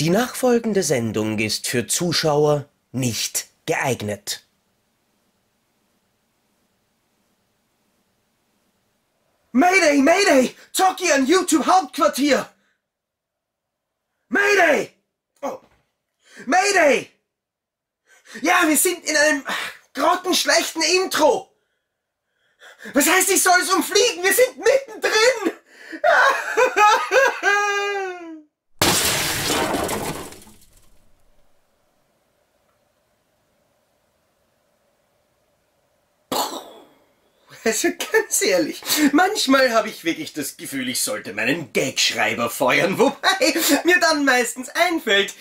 Die nachfolgende Sendung ist für Zuschauer nicht geeignet. Mayday, Mayday! Toki an YouTube Hauptquartier! Mayday! Oh. Mayday! Ja, wir sind in einem grottenschlechten Intro. Was heißt, ich soll es umfliegen? Wir sind mittendrin! Also ganz ehrlich, manchmal habe ich wirklich das Gefühl, ich sollte meinen Gagschreiber feuern, wobei mir dann meistens einfällt,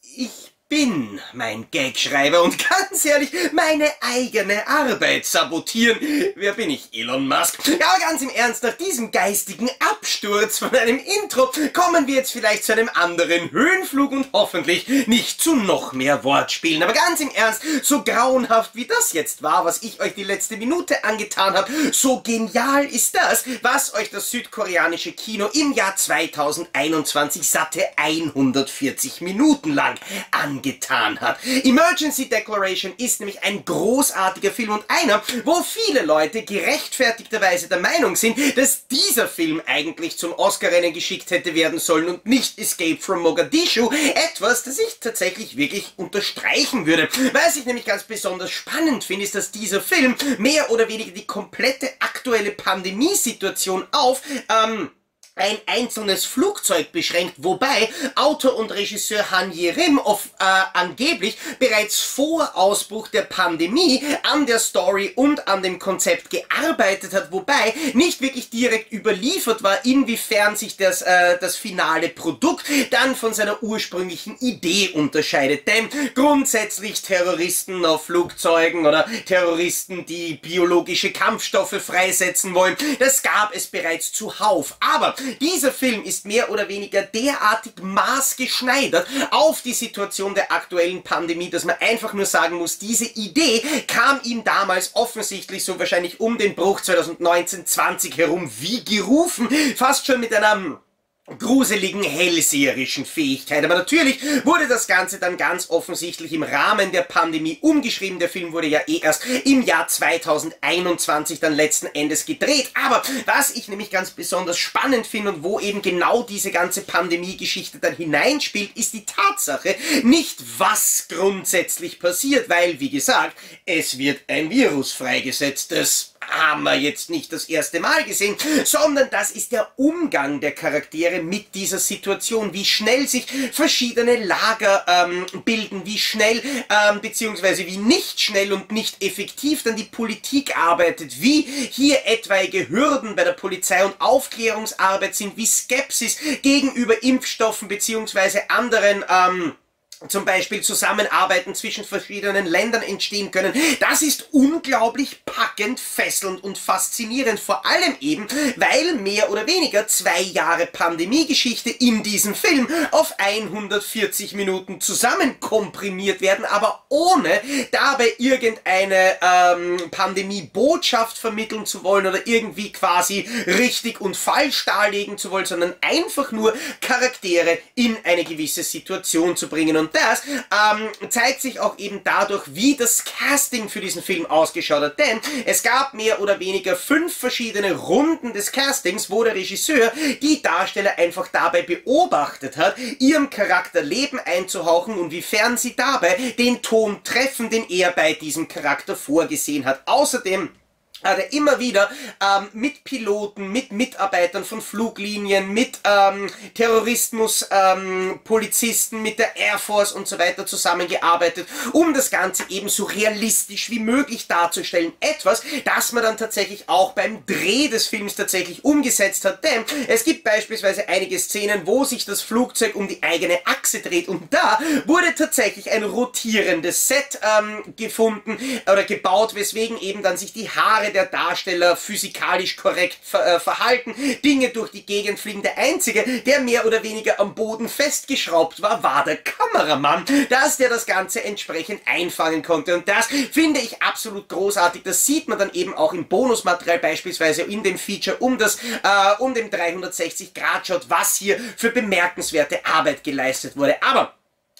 ich bin mein Gagschreiber und ganz ehrlich, meine eigene Arbeit sabotieren. Wer bin ich? Elon Musk? Aber ganz im Ernst, nach diesem geistigen Absturz von einem Intro kommen wir jetzt vielleicht zu einem anderen Höhenflug und hoffentlich nicht zu noch mehr Wortspielen. Aber ganz im Ernst, so grauenhaft wie das jetzt war, was ich euch die letzte Minute angetan habe, so genial ist das, was euch das südkoreanische Kino im Jahr 2021 satte 140 Minuten lang angetan angetan hat. Emergency Declaration ist nämlich ein großartiger Film und einer, wo viele Leute gerechtfertigterweise der Meinung sind, dass dieser Film eigentlich zum Oscar-Rennen geschickt hätte werden sollen und nicht Escape from Mogadischu. Etwas, das ich tatsächlich wirklich unterstreichen würde. Was ich nämlich ganz besonders spannend finde, ist, dass dieser Film mehr oder weniger die komplette aktuelle Pandemiesituation auf ähm, ein einzelnes Flugzeug beschränkt, wobei Autor und Regisseur Han Yerim auf, äh, angeblich bereits vor Ausbruch der Pandemie an der Story und an dem Konzept gearbeitet hat, wobei nicht wirklich direkt überliefert war, inwiefern sich das, äh, das finale Produkt dann von seiner ursprünglichen Idee unterscheidet. Denn grundsätzlich Terroristen auf Flugzeugen oder Terroristen, die biologische Kampfstoffe freisetzen wollen, das gab es bereits zuhauf. Aber dieser Film ist mehr oder weniger derartig maßgeschneidert auf die Situation der aktuellen Pandemie, dass man einfach nur sagen muss, diese Idee kam ihm damals offensichtlich so wahrscheinlich um den Bruch 2019-20 herum wie gerufen, fast schon mit einer gruseligen hellseherischen Fähigkeit. Aber natürlich wurde das Ganze dann ganz offensichtlich im Rahmen der Pandemie umgeschrieben. Der Film wurde ja eh erst im Jahr 2021 dann letzten Endes gedreht. Aber was ich nämlich ganz besonders spannend finde und wo eben genau diese ganze Pandemie-Geschichte dann hineinspielt, ist die Tatsache, nicht was grundsätzlich passiert, weil, wie gesagt, es wird ein Virus freigesetzt, das haben wir jetzt nicht das erste Mal gesehen, sondern das ist der Umgang der Charaktere mit dieser Situation, wie schnell sich verschiedene Lager ähm, bilden, wie schnell ähm, beziehungsweise wie nicht schnell und nicht effektiv dann die Politik arbeitet, wie hier etwaige Hürden bei der Polizei und Aufklärungsarbeit sind, wie Skepsis gegenüber Impfstoffen beziehungsweise anderen ähm, zum Beispiel Zusammenarbeiten zwischen verschiedenen Ländern entstehen können. Das ist unglaublich packend, fesselnd und faszinierend. Vor allem eben, weil mehr oder weniger zwei Jahre Pandemiegeschichte in diesem Film auf 140 Minuten zusammenkomprimiert werden, aber ohne dabei irgendeine ähm, Pandemie-Botschaft vermitteln zu wollen oder irgendwie quasi richtig und falsch darlegen zu wollen, sondern einfach nur Charaktere in eine gewisse Situation zu bringen. Und das ähm, zeigt sich auch eben dadurch, wie das Casting für diesen Film ausgeschaut hat. Denn es gab mehr oder weniger fünf verschiedene Runden des Castings, wo der Regisseur die Darsteller einfach dabei beobachtet hat, ihrem Charakter Leben einzuhauchen und wiefern sie dabei den Ton treffen, den er bei diesem Charakter vorgesehen hat. Außerdem hat er immer wieder ähm, mit Piloten, mit Mitarbeitern von Fluglinien, mit ähm, Terrorismus, ähm, Polizisten, mit der Air Force und so weiter zusammengearbeitet, um das Ganze eben so realistisch wie möglich darzustellen. Etwas, das man dann tatsächlich auch beim Dreh des Films tatsächlich umgesetzt hat, denn es gibt beispielsweise einige Szenen, wo sich das Flugzeug um die eigene Achse dreht und da wurde tatsächlich ein rotierendes Set ähm, gefunden oder gebaut, weswegen eben dann sich die Haare der Darsteller physikalisch korrekt ver äh, verhalten, Dinge durch die Gegend fliegen. Der Einzige, der mehr oder weniger am Boden festgeschraubt war, war der Kameramann, dass der das Ganze entsprechend einfangen konnte. Und das finde ich absolut großartig. Das sieht man dann eben auch im Bonusmaterial, beispielsweise in dem Feature um das, äh, um den 360-Grad-Shot, was hier für bemerkenswerte Arbeit geleistet wurde. Aber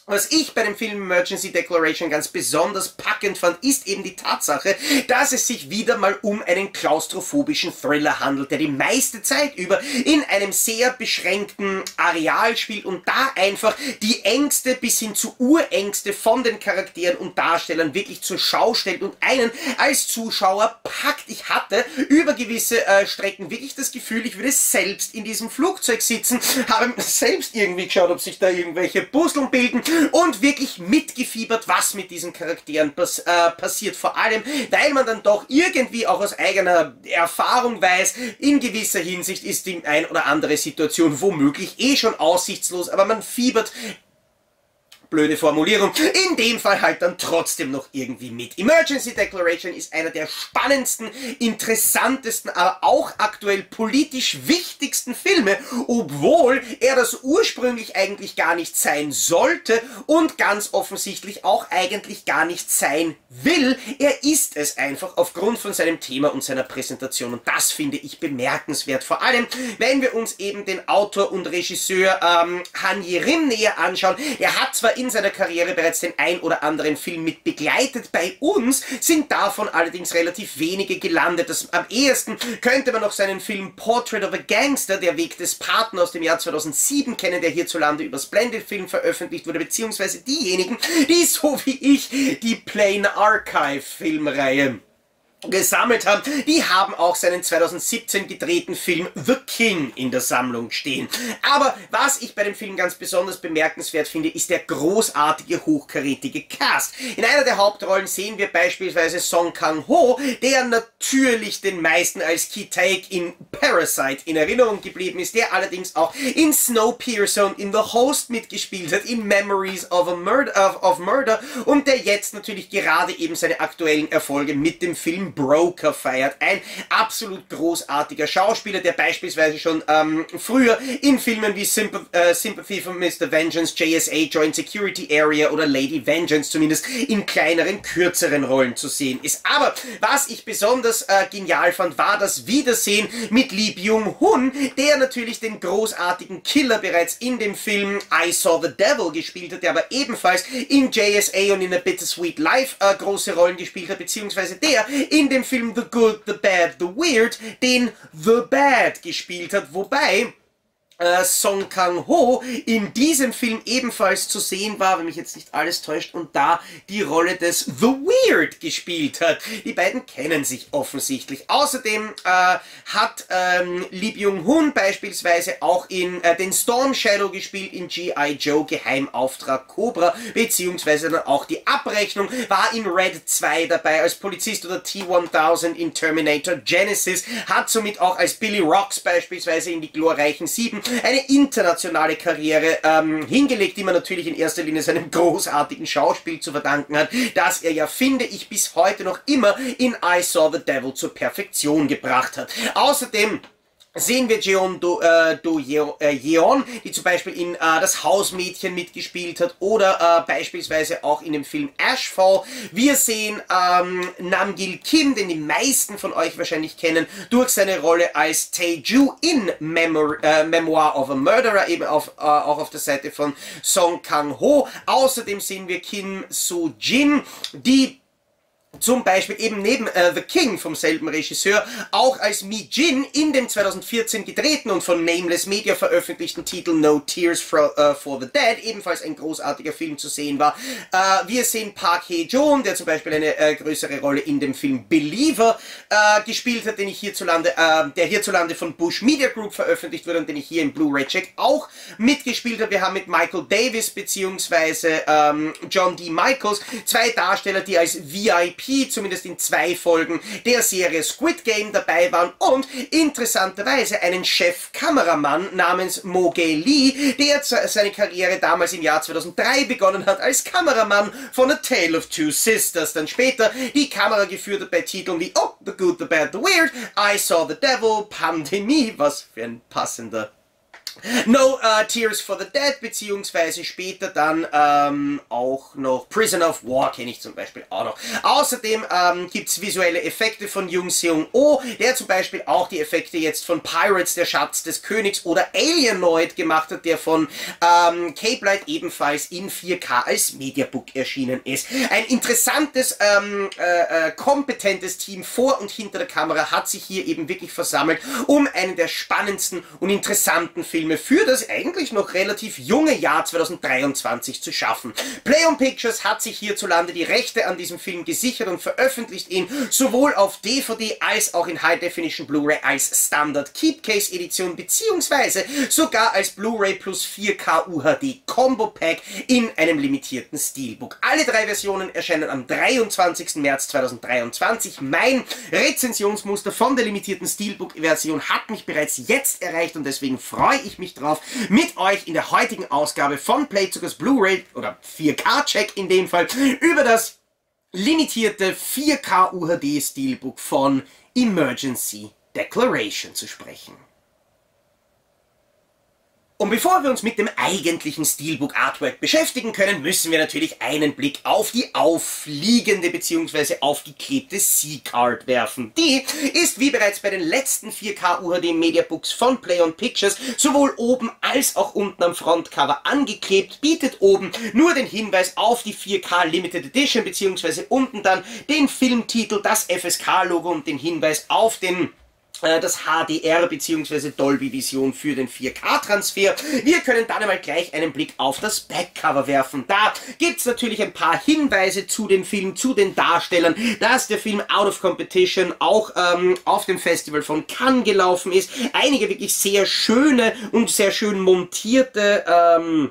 was ich bei dem Film Emergency Declaration ganz besonders packend fand, ist eben die Tatsache, dass es sich wieder mal um einen klaustrophobischen Thriller handelt, der die meiste Zeit über in einem sehr beschränkten Areal spielt und da einfach die Ängste bis hin zu Urängste von den Charakteren und Darstellern wirklich zur Schau stellt und einen als Zuschauer packt. Ich hatte über gewisse äh, Strecken wirklich das Gefühl, ich würde selbst in diesem Flugzeug sitzen, habe selbst irgendwie geschaut, ob sich da irgendwelche Puzzeln bilden und wirklich mitgefiebert, was mit diesen Charakteren pass äh, passiert. Vor allem, weil man dann doch irgendwie auch aus eigener Erfahrung weiß, in gewisser Hinsicht ist die ein oder andere Situation womöglich eh schon aussichtslos, aber man fiebert blöde Formulierung, in dem Fall halt dann trotzdem noch irgendwie mit. Emergency Declaration ist einer der spannendsten, interessantesten, aber auch aktuell politisch wichtigsten Filme, obwohl er das ursprünglich eigentlich gar nicht sein sollte und ganz offensichtlich auch eigentlich gar nicht sein will. Er ist es einfach aufgrund von seinem Thema und seiner Präsentation und das finde ich bemerkenswert. Vor allem, wenn wir uns eben den Autor und Regisseur ähm, Han Yerim näher anschauen. Er hat zwar in seiner Karriere bereits den ein oder anderen Film mit begleitet. Bei uns sind davon allerdings relativ wenige gelandet. Das, am ehesten könnte man noch seinen Film Portrait of a Gangster, der Weg des Paten aus dem Jahr 2007 kennen, der hierzulande über Splendid Film veröffentlicht wurde, beziehungsweise diejenigen, die so wie ich die Plain Archive Filmreihe gesammelt haben, die haben auch seinen 2017 gedrehten Film The King in der Sammlung stehen. Aber was ich bei dem Film ganz besonders bemerkenswert finde, ist der großartige, hochkarätige Cast. In einer der Hauptrollen sehen wir beispielsweise Song Kang-ho, der natürlich den meisten als Key Take in Parasite in Erinnerung geblieben ist, der allerdings auch in Snowpiercer und in The Host mitgespielt hat, in Memories of, a Murder, of, of Murder und der jetzt natürlich gerade eben seine aktuellen Erfolge mit dem Film Broker feiert. Ein absolut großartiger Schauspieler, der beispielsweise schon ähm, früher in Filmen wie Symp äh, Sympathy for Mr. Vengeance, JSA, Joint Security Area oder Lady Vengeance zumindest in kleineren, kürzeren Rollen zu sehen ist. Aber was ich besonders äh, genial fand, war das Wiedersehen mit Lee Byung-hun, der natürlich den großartigen Killer bereits in dem Film I Saw the Devil gespielt hat, der aber ebenfalls in JSA und in A Bittersweet Life äh, große Rollen gespielt hat, beziehungsweise der in in dem Film The Good, The Bad, The Weird den The Bad gespielt hat, wobei äh, Song Kang-ho in diesem Film ebenfalls zu sehen war, wenn mich jetzt nicht alles täuscht, und da die Rolle des The Weird gespielt hat. Die beiden kennen sich offensichtlich. Außerdem äh, hat ähm, Lee Byung-hun beispielsweise auch in äh, den Storm Shadow gespielt in G.I. Joe Geheimauftrag Cobra, beziehungsweise dann auch die Abrechnung, war in Red 2 dabei als Polizist oder T-1000 in Terminator Genesis, hat somit auch als Billy Rocks beispielsweise in die glorreichen 7 eine internationale Karriere ähm, hingelegt, die man natürlich in erster Linie seinem großartigen Schauspiel zu verdanken hat, das er ja, finde ich, bis heute noch immer in I Saw the Devil zur Perfektion gebracht hat. Außerdem sehen wir Jeon Do, äh, Do Yeon, äh, Yeon, die zum Beispiel in äh, Das Hausmädchen mitgespielt hat oder äh, beispielsweise auch in dem Film Ashfall. Wir sehen ähm, Namgil Kim, den die meisten von euch wahrscheinlich kennen, durch seine Rolle als Taeju in Memor äh, Memoir of a Murderer, eben auf, äh, auch auf der Seite von Song Kang-ho. Außerdem sehen wir Kim So-jin, die zum Beispiel eben neben äh, The King vom selben Regisseur auch als Mi Jin in dem 2014 gedrehten und von Nameless Media veröffentlichten Titel No Tears for, uh, for the Dead ebenfalls ein großartiger Film zu sehen war. Äh, wir sehen Park Hae-joon, der zum Beispiel eine äh, größere Rolle in dem Film Believer äh, gespielt hat, den ich hierzulande, äh, der hierzulande von Bush Media Group veröffentlicht wurde und den ich hier im Blu-ray Check auch mitgespielt habe. Wir haben mit Michael Davis beziehungsweise ähm, John D. Michaels zwei Darsteller, die als VIP Zumindest in zwei Folgen der Serie Squid Game dabei waren und interessanterweise einen Chef-Kameramann namens Moge Lee, der seine Karriere damals im Jahr 2003 begonnen hat als Kameramann von A Tale of Two Sisters, dann später die Kamera geführt hat bei Titeln wie Oh, The Good, The Bad, The Weird, I Saw the Devil, Pandemie, was für ein passender No uh, Tears for the Dead, beziehungsweise später dann ähm, auch noch Prison of War kenne ich zum Beispiel auch noch. Außerdem ähm, gibt es visuelle Effekte von Jung Seung Oh, der zum Beispiel auch die Effekte jetzt von Pirates, der Schatz des Königs oder Alienoid gemacht hat, der von ähm, Cape Light ebenfalls in 4K als Mediabook erschienen ist. Ein interessantes, ähm, äh, äh, kompetentes Team vor und hinter der Kamera hat sich hier eben wirklich versammelt, um einen der spannendsten und interessanten Filme Filme für das eigentlich noch relativ junge Jahr 2023 zu schaffen. Play on Pictures hat sich hierzulande die Rechte an diesem Film gesichert und veröffentlicht ihn sowohl auf DVD als auch in High Definition Blu-ray als Standard Keepcase Edition beziehungsweise sogar als Blu-ray plus 4K UHD Combo Pack in einem limitierten Steelbook. Alle drei Versionen erscheinen am 23. März 2023. Mein Rezensionsmuster von der limitierten Steelbook Version hat mich bereits jetzt erreicht und deswegen freue ich ich mich drauf, mit euch in der heutigen Ausgabe von Playzuckers Blu-ray oder 4K-Check in dem Fall über das limitierte 4K UHD Steelbook von Emergency Declaration zu sprechen. Und bevor wir uns mit dem eigentlichen Steelbook Artwork beschäftigen können, müssen wir natürlich einen Blick auf die aufliegende bzw. aufgeklebte C-Card werfen. Die ist wie bereits bei den letzten 4K UHD Mediabooks von Play on Pictures sowohl oben als auch unten am Frontcover angeklebt, bietet oben nur den Hinweis auf die 4K Limited Edition bzw. unten dann den Filmtitel, das FSK-Logo und den Hinweis auf den das HDR bzw. Dolby Vision für den 4K-Transfer. Wir können dann einmal gleich einen Blick auf das Backcover werfen. Da gibt's natürlich ein paar Hinweise zu dem Film, zu den Darstellern, dass der Film Out of Competition auch ähm, auf dem Festival von Cannes gelaufen ist. Einige wirklich sehr schöne und sehr schön montierte ähm,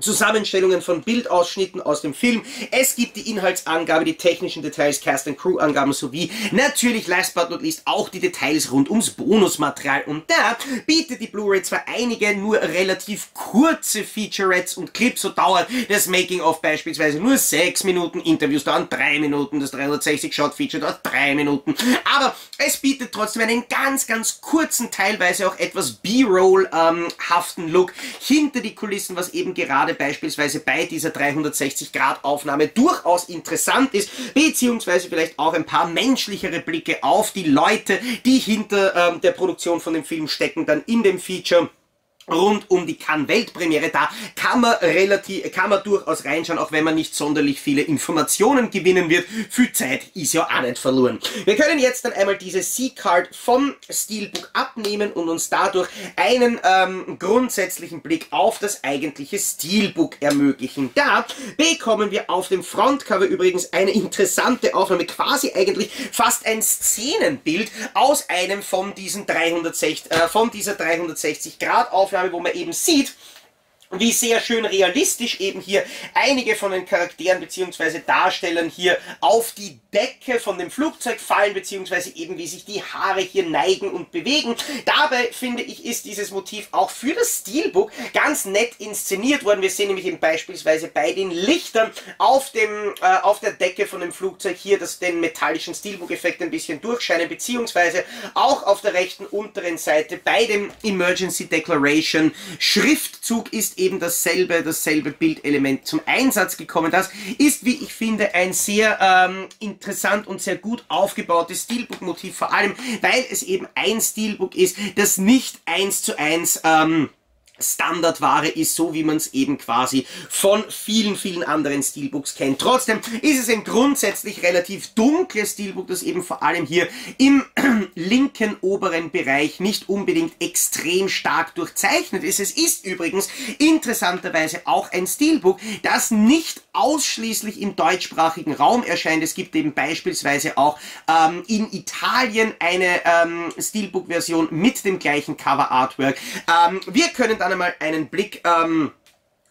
Zusammenstellungen von Bildausschnitten aus dem Film. Es gibt die Inhaltsangabe, die technischen Details, Cast and Crew Angaben sowie natürlich last but not least auch die Details rund ums Bonusmaterial. Und da bietet die Blu-ray zwar einige nur relativ kurze Featurettes und Clips, so dauert das Making-of beispielsweise nur 6 Minuten, Interviews dauern 3 Minuten, das 360-Shot-Feature dauert 3 Minuten, aber es bietet trotzdem einen ganz, ganz kurzen, teilweise auch etwas B-Roll-haften ähm, Look hinter die Kulissen, was eben gerade gerade beispielsweise bei dieser 360-Grad-Aufnahme durchaus interessant ist, beziehungsweise vielleicht auch ein paar menschlichere Blicke auf die Leute, die hinter ähm, der Produktion von dem Film stecken, dann in dem Feature rund um die Cannes Weltpremiere. Da kann man relativ, kann man durchaus reinschauen, auch wenn man nicht sonderlich viele Informationen gewinnen wird. Viel Zeit ist ja auch nicht verloren. Wir können jetzt dann einmal diese C-Card vom Steelbook abnehmen und uns dadurch einen ähm, grundsätzlichen Blick auf das eigentliche Steelbook ermöglichen. Da bekommen wir auf dem Frontcover übrigens eine interessante Aufnahme, quasi eigentlich fast ein Szenenbild aus einem von diesen 360, äh, von dieser 360 Grad Aufnahme Aufnahme, wo man eben sieht, wie sehr schön realistisch eben hier einige von den Charakteren bzw. Darstellern hier auf die Decke von dem Flugzeug fallen, beziehungsweise eben wie sich die Haare hier neigen und bewegen. Dabei finde ich, ist dieses Motiv auch für das Steelbook ganz nett inszeniert worden. Wir sehen nämlich eben beispielsweise bei den Lichtern auf, dem, äh, auf der Decke von dem Flugzeug hier das, den metallischen Steelbook-Effekt ein bisschen durchscheinen, beziehungsweise auch auf der rechten unteren Seite bei dem Emergency Declaration Schriftzug ist eben dasselbe, dasselbe Bildelement zum Einsatz gekommen. Das ist, wie ich finde, ein sehr ähm, interessant und sehr gut aufgebautes Steelbook-Motiv, vor allem, weil es eben ein Steelbook ist, das nicht eins zu eins ähm, Standardware ist, so wie man es eben quasi von vielen, vielen anderen Steelbooks kennt. Trotzdem ist es ein grundsätzlich relativ dunkles Steelbook, das eben vor allem hier im linken oberen Bereich nicht unbedingt extrem stark durchzeichnet ist. Es ist übrigens interessanterweise auch ein Steelbook, das nicht ausschließlich im deutschsprachigen Raum erscheint. Es gibt eben beispielsweise auch ähm, in Italien eine ähm, Steelbook-Version mit dem gleichen Cover-Artwork. Ähm, wir können dann einmal einen Blick ähm,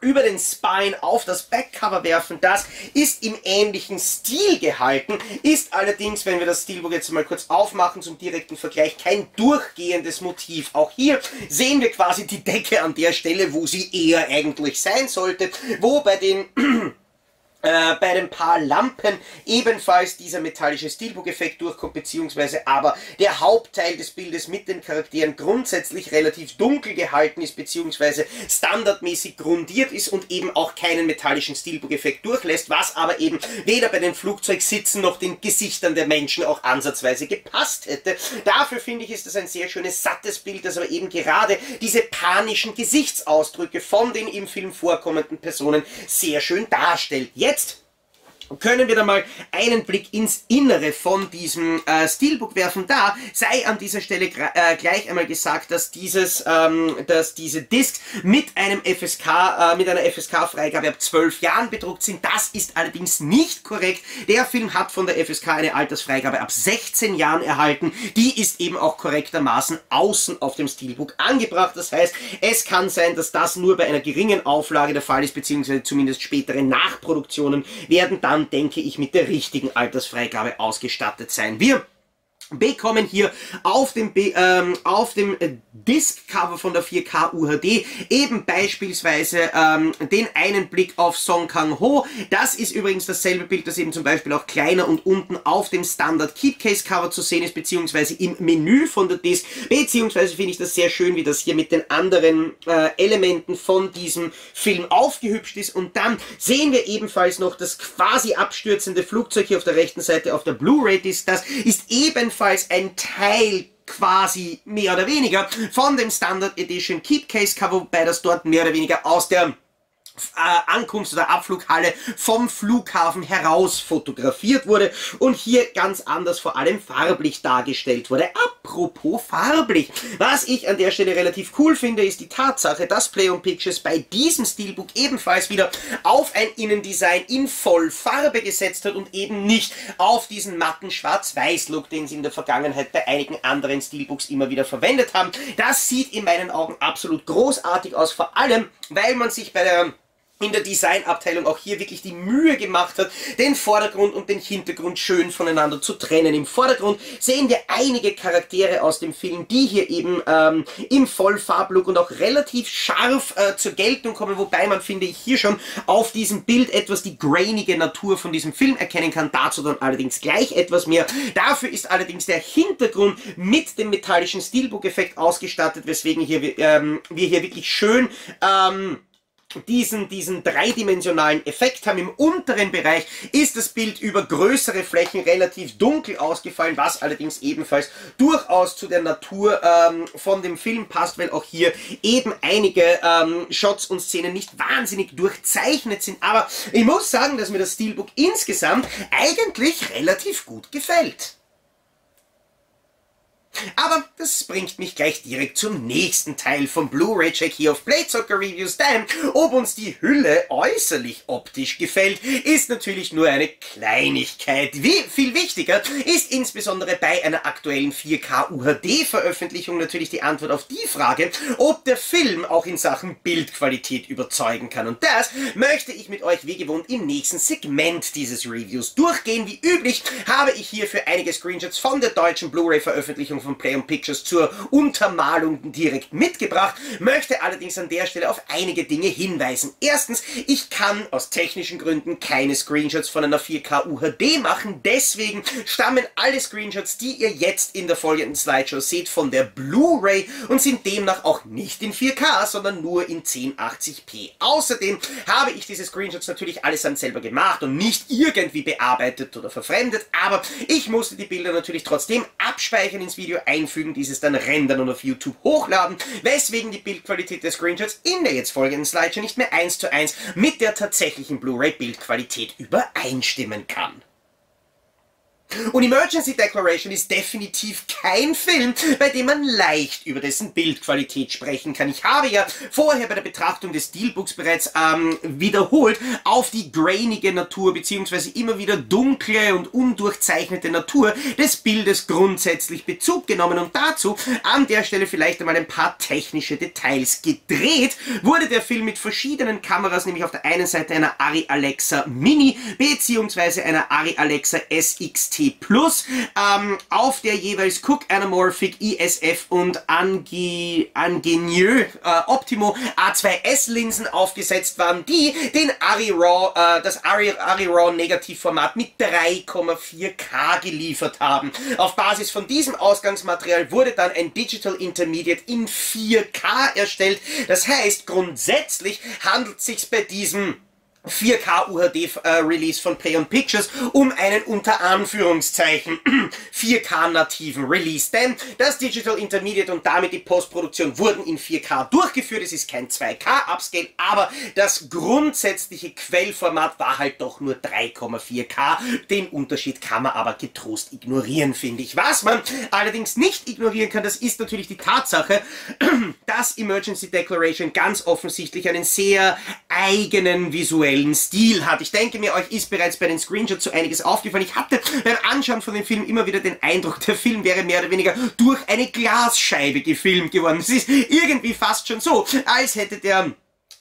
über den Spine auf das Backcover werfen. Das ist im ähnlichen Stil gehalten, ist allerdings, wenn wir das Steelbook jetzt mal kurz aufmachen zum direkten Vergleich, kein durchgehendes Motiv. Auch hier sehen wir quasi die Decke an der Stelle, wo sie eher eigentlich sein sollte, wo bei den äh, bei den paar Lampen ebenfalls dieser metallische Steelbook-Effekt durchkommt, beziehungsweise aber der Hauptteil des Bildes mit den Charakteren grundsätzlich relativ dunkel gehalten ist, beziehungsweise standardmäßig grundiert ist und eben auch keinen metallischen Steelbook-Effekt durchlässt, was aber eben weder bei den Flugzeugsitzen noch den Gesichtern der Menschen auch ansatzweise gepasst hätte. Dafür finde ich, ist das ein sehr schönes, sattes Bild, das aber eben gerade diese panischen Gesichtsausdrücke von den im Film vorkommenden Personen sehr schön darstellt. Jetzt Jetzt können wir da mal einen Blick ins Innere von diesem äh, Steelbook werfen. Da sei an dieser Stelle äh, gleich einmal gesagt, dass dieses, ähm, dass diese Discs mit einem FSK, äh, mit einer FSK-Freigabe ab 12 Jahren bedruckt sind. Das ist allerdings nicht korrekt. Der Film hat von der FSK eine Altersfreigabe ab 16 Jahren erhalten. Die ist eben auch korrektermaßen außen auf dem Steelbook angebracht. Das heißt, es kann sein, dass das nur bei einer geringen Auflage der Fall ist, beziehungsweise zumindest spätere Nachproduktionen werden dann dann denke ich mit der richtigen Altersfreigabe ausgestattet sein. Wir bekommen hier auf dem, ähm, auf dem Disc-Cover von der 4K UHD eben beispielsweise ähm, den einen Blick auf Song Kang Ho. Das ist übrigens dasselbe Bild, das eben zum Beispiel auch kleiner und unten auf dem Standard Keepcase Cover zu sehen ist, beziehungsweise im Menü von der Disc, beziehungsweise finde ich das sehr schön, wie das hier mit den anderen äh, Elementen von diesem Film aufgehübscht ist. Und dann sehen wir ebenfalls noch das quasi abstürzende Flugzeug hier auf der rechten Seite auf der Blu-ray-Disc. Das ist ebenfalls ebenfalls ein Teil quasi mehr oder weniger von dem Standard Edition Keepcase Cover, wobei das dort mehr oder weniger aus der äh, Ankunfts- oder Abflughalle vom Flughafen heraus fotografiert wurde und hier ganz anders vor allem farblich dargestellt wurde. Apropos farblich, was ich an der Stelle relativ cool finde, ist die Tatsache, dass Play on Pictures bei diesem Steelbook ebenfalls wieder auf ein Innendesign in Vollfarbe gesetzt hat und eben nicht auf diesen matten Schwarz-Weiß-Look, den sie in der Vergangenheit bei einigen anderen Steelbooks immer wieder verwendet haben. Das sieht in meinen Augen absolut großartig aus, vor allem, weil man sich bei der in der Designabteilung auch hier wirklich die Mühe gemacht hat, den Vordergrund und den Hintergrund schön voneinander zu trennen. Im Vordergrund sehen wir einige Charaktere aus dem Film, die hier eben ähm, im Vollfarblook und auch relativ scharf äh, zur Geltung kommen, wobei man, finde ich, hier schon auf diesem Bild etwas die grainige Natur von diesem Film erkennen kann. Dazu dann allerdings gleich etwas mehr. Dafür ist allerdings der Hintergrund mit dem metallischen Steelbook-Effekt ausgestattet, weswegen hier, ähm, wir hier wirklich schön ähm, diesen, diesen dreidimensionalen Effekt haben. Im unteren Bereich ist das Bild über größere Flächen relativ dunkel ausgefallen, was allerdings ebenfalls durchaus zu der Natur ähm, von dem Film passt, weil auch hier eben einige ähm, Shots und Szenen nicht wahnsinnig durchzeichnet sind. Aber ich muss sagen, dass mir das Steelbook insgesamt eigentlich relativ gut gefällt. Aber das bringt mich gleich direkt zum nächsten Teil vom Blu-ray-Check hier auf Playzocker Reviews. Denn ob uns die Hülle äußerlich optisch gefällt, ist natürlich nur eine Kleinigkeit. Wie viel wichtiger ist insbesondere bei einer aktuellen 4K UHD-Veröffentlichung natürlich die Antwort auf die Frage, ob der Film auch in Sachen Bildqualität überzeugen kann. Und das möchte ich mit euch wie gewohnt im nächsten Segment dieses Reviews durchgehen. Wie üblich habe ich hierfür einige Screenshots von der deutschen Blu-ray-Veröffentlichung von Play on Pictures zur Untermalung direkt mitgebracht, möchte allerdings an der Stelle auf einige Dinge hinweisen. Erstens, ich kann aus technischen Gründen keine Screenshots von einer 4K UHD machen, deswegen stammen alle Screenshots, die ihr jetzt in der folgenden Slideshow seht, von der Blu-ray und sind demnach auch nicht in 4K, sondern nur in 1080p. Außerdem habe ich diese Screenshots natürlich allesamt selber gemacht und nicht irgendwie bearbeitet oder verfremdet, aber ich musste die Bilder natürlich trotzdem abspeichern ins Video Video einfügen, dieses dann rendern und auf YouTube hochladen, weswegen die Bildqualität des Screenshots in der jetzt folgenden Slideshow nicht mehr eins zu eins mit der tatsächlichen Blu-ray Bildqualität übereinstimmen kann. Und Emergency Declaration ist definitiv kein Film, bei dem man leicht über dessen Bildqualität sprechen kann. Ich habe ja vorher bei der Betrachtung des Steelbooks bereits ähm, wiederholt auf die grainige Natur beziehungsweise immer wieder dunkle und undurchzeichnete Natur des Bildes grundsätzlich Bezug genommen und dazu an der Stelle vielleicht einmal ein paar technische Details gedreht. Wurde der Film mit verschiedenen Kameras, nämlich auf der einen Seite einer Arri Alexa Mini beziehungsweise einer Arri Alexa SXT Plus ähm, auf der jeweils Cook Anamorphic ISF und Angenieux äh, Optimo A2S Linsen aufgesetzt waren, die den Ari RAW, äh, das Ari, Ari RAW Negativformat mit 3,4K geliefert haben. Auf Basis von diesem Ausgangsmaterial wurde dann ein Digital Intermediate in 4K erstellt. Das heißt, grundsätzlich handelt es sich bei diesem 4K UHD äh, Release von Play Pictures um einen unter Anführungszeichen 4K nativen Release. Denn das Digital Intermediate und damit die Postproduktion wurden in 4K durchgeführt. Es ist kein 2K Upscale, aber das grundsätzliche Quellformat war halt doch nur 3,4K. Den Unterschied kann man aber getrost ignorieren, finde ich. Was man allerdings nicht ignorieren kann, das ist natürlich die Tatsache, dass Emergency Declaration ganz offensichtlich einen sehr eigenen visuellen visuellen Stil hat. Ich denke mir, euch ist bereits bei den Screenshots so einiges aufgefallen. Ich hatte beim Anschauen von dem Film immer wieder den Eindruck, der Film wäre mehr oder weniger durch eine Glasscheibe gefilmt geworden. Es ist irgendwie fast schon so, als hätte der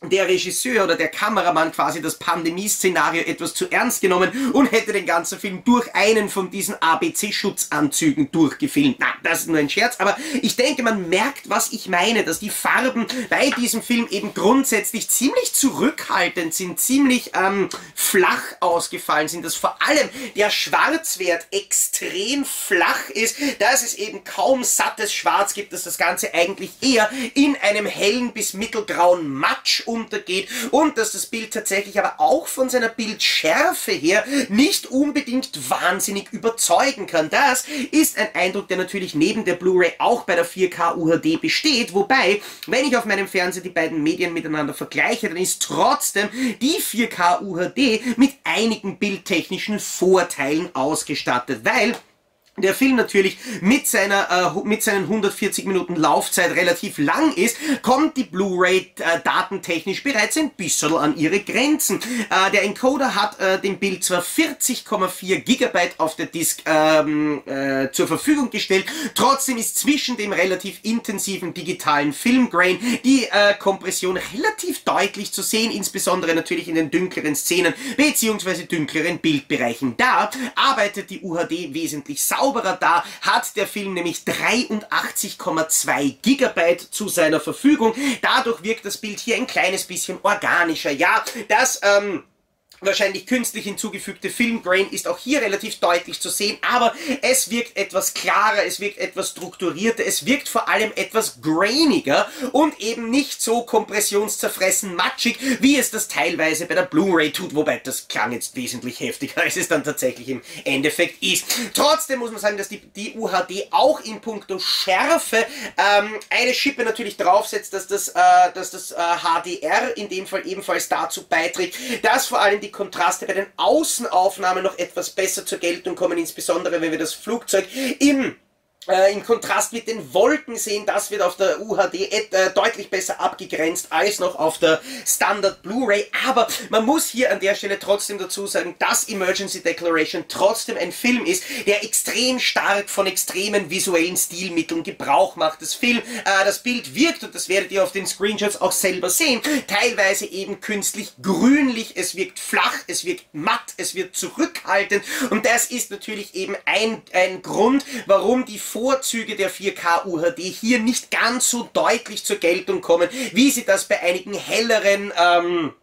der Regisseur oder der Kameramann quasi das Pandemie-Szenario etwas zu ernst genommen und hätte den ganzen Film durch einen von diesen ABC-Schutzanzügen durchgefilmt. Na, das ist nur ein Scherz, aber ich denke, man merkt, was ich meine, dass die Farben bei diesem Film eben grundsätzlich ziemlich zurückhaltend sind, ziemlich ähm, flach ausgefallen sind, dass vor allem der Schwarzwert extrem flach ist, dass es eben kaum sattes Schwarz gibt, dass das Ganze eigentlich eher in einem hellen bis mittelgrauen Matsch untergeht und dass das Bild tatsächlich aber auch von seiner Bildschärfe her nicht unbedingt wahnsinnig überzeugen kann. Das ist ein Eindruck, der natürlich neben der Blu-ray auch bei der 4K UHD besteht, wobei, wenn ich auf meinem Fernseher die beiden Medien miteinander vergleiche, dann ist trotzdem die 4K UHD mit einigen bildtechnischen Vorteilen ausgestattet, weil der Film natürlich mit seiner äh, mit seinen 140 Minuten Laufzeit relativ lang ist, kommt die Blu-ray äh, datentechnisch bereits ein bisschen an ihre Grenzen. Äh, der Encoder hat äh, dem Bild zwar 40,4 Gigabyte auf der Disk ähm, äh, zur Verfügung gestellt, trotzdem ist zwischen dem relativ intensiven digitalen Filmgrain die äh, Kompression relativ deutlich zu sehen, insbesondere natürlich in den dunkleren Szenen beziehungsweise dunkleren Bildbereichen. Da arbeitet die UHD wesentlich sauber sauberer da, hat der Film nämlich 83,2 Gigabyte zu seiner Verfügung. Dadurch wirkt das Bild hier ein kleines bisschen organischer. Ja, das ähm, wahrscheinlich künstlich hinzugefügte Filmgrain ist auch hier relativ deutlich zu sehen, aber es wirkt etwas klarer, es wirkt etwas strukturierter, es wirkt vor allem etwas grainiger und eben nicht so kompressionszerfressen matschig, wie es das teilweise bei der Blu-ray tut, wobei das klang jetzt wesentlich heftiger, als es dann tatsächlich im Endeffekt ist. Trotzdem muss man sagen, dass die, die UHD auch in puncto Schärfe ähm, eine Schippe natürlich draufsetzt, dass das, äh, dass das äh, HDR in dem Fall ebenfalls dazu beiträgt, dass vor allem die die Kontraste bei den Außenaufnahmen noch etwas besser zur Geltung kommen, insbesondere wenn wir das Flugzeug im äh, im Kontrast mit den Wolken sehen, das wird auf der UHD äh, deutlich besser abgegrenzt als noch auf der Standard Blu-ray. Aber man muss hier an der Stelle trotzdem dazu sagen, dass Emergency Declaration trotzdem ein Film ist, der extrem stark von extremen visuellen Stilmitteln Gebrauch macht. Das Film, äh, das Bild wirkt, und das werdet ihr auf den Screenshots auch selber sehen, teilweise eben künstlich grünlich, es wirkt flach, es wirkt matt, es wird zurückhaltend und das ist natürlich eben ein, ein Grund, warum die Vorzüge der 4K UHD hier nicht ganz so deutlich zur Geltung kommen, wie sie das bei einigen helleren ähm,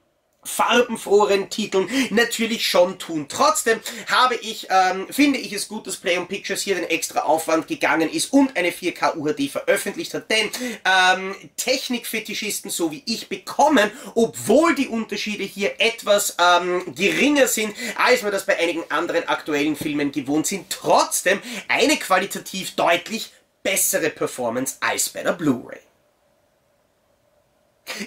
farbenfroheren Titeln natürlich schon tun. Trotzdem habe ich, ähm, finde ich es gut, dass Play on Pictures hier den extra Aufwand gegangen ist und eine 4K UHD veröffentlicht hat, denn ähm, Technikfetischisten so wie ich bekommen, obwohl die Unterschiede hier etwas ähm, geringer sind, als wir das bei einigen anderen aktuellen Filmen gewohnt sind, trotzdem eine qualitativ deutlich bessere Performance als bei der Blu-ray.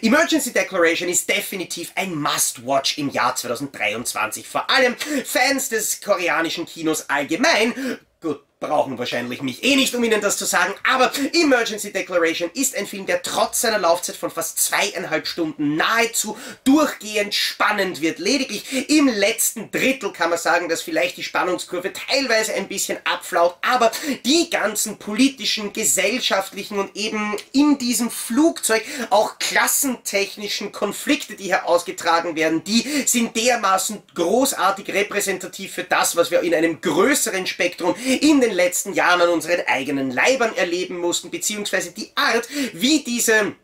Emergency Declaration ist definitiv ein Must-Watch im Jahr 2023. Vor allem Fans des koreanischen Kinos allgemein. Gut, brauchen wahrscheinlich mich eh nicht, um Ihnen das zu sagen, aber Emergency Declaration ist ein Film, der trotz seiner Laufzeit von fast zweieinhalb Stunden nahezu durchgehend spannend wird. Lediglich im letzten Drittel kann man sagen, dass vielleicht die Spannungskurve teilweise ein bisschen abflaut, aber die ganzen politischen, gesellschaftlichen und eben in diesem Flugzeug auch klassentechnischen Konflikte, die hier ausgetragen werden, die sind dermaßen großartig repräsentativ für das, was wir in einem größeren Spektrum in den den letzten Jahren an unseren eigenen Leibern erleben mussten, beziehungsweise die Art, wie diese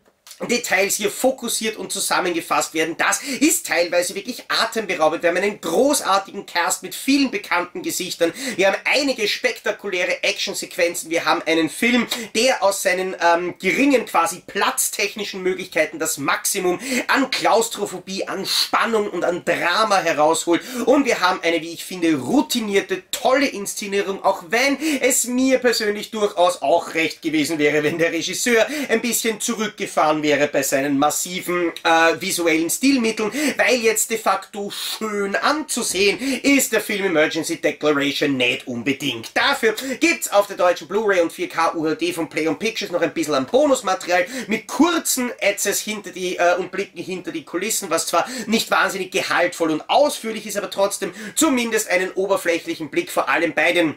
Details hier fokussiert und zusammengefasst werden. Das ist teilweise wirklich atemberaubend. Wir haben einen großartigen Cast mit vielen bekannten Gesichtern. Wir haben einige spektakuläre Actionsequenzen. Wir haben einen Film, der aus seinen ähm, geringen quasi platztechnischen Möglichkeiten das Maximum an Klaustrophobie, an Spannung und an Drama herausholt. Und wir haben eine, wie ich finde, routinierte, tolle Inszenierung, auch wenn es mir persönlich durchaus auch recht gewesen wäre, wenn der Regisseur ein bisschen zurückgefahren wäre wäre bei seinen massiven äh, visuellen Stilmitteln, weil jetzt de facto schön anzusehen ist der Film Emergency Declaration nicht unbedingt. Dafür gibt's auf der deutschen Blu-ray und 4K UHD von Play on Pictures noch ein bisschen an Bonusmaterial mit kurzen Ads hinter die äh, und Blicken hinter die Kulissen, was zwar nicht wahnsinnig gehaltvoll und ausführlich ist, aber trotzdem zumindest einen oberflächlichen Blick vor allem bei den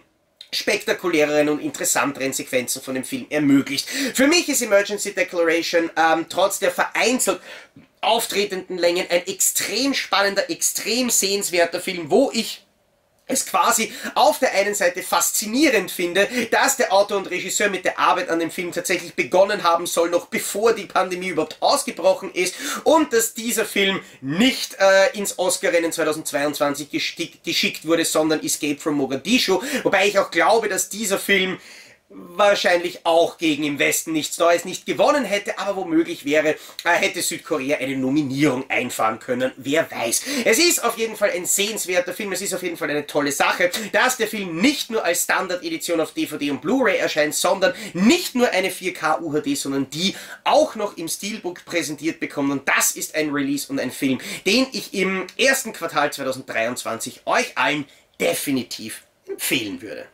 spektakuläreren und interessanteren Sequenzen von dem Film ermöglicht. Für mich ist Emergency Declaration ähm, trotz der vereinzelt auftretenden Längen ein extrem spannender, extrem sehenswerter Film, wo ich es quasi auf der einen Seite faszinierend finde, dass der Autor und Regisseur mit der Arbeit an dem Film tatsächlich begonnen haben soll, noch bevor die Pandemie überhaupt ausgebrochen ist und dass dieser Film nicht äh, ins Oscar-Rennen 2022 geschickt wurde, sondern Escape from Mogadischu, wobei ich auch glaube, dass dieser Film wahrscheinlich auch gegen im Westen nichts Neues nicht gewonnen hätte, aber womöglich wäre, äh, hätte Südkorea eine Nominierung einfahren können. Wer weiß. Es ist auf jeden Fall ein sehenswerter Film, es ist auf jeden Fall eine tolle Sache, dass der Film nicht nur als Standard-Edition auf DVD und Blu-ray erscheint, sondern nicht nur eine 4K UHD, sondern die auch noch im Steelbook präsentiert bekommt. Und das ist ein Release und ein Film, den ich im ersten Quartal 2023 euch allen definitiv empfehlen würde.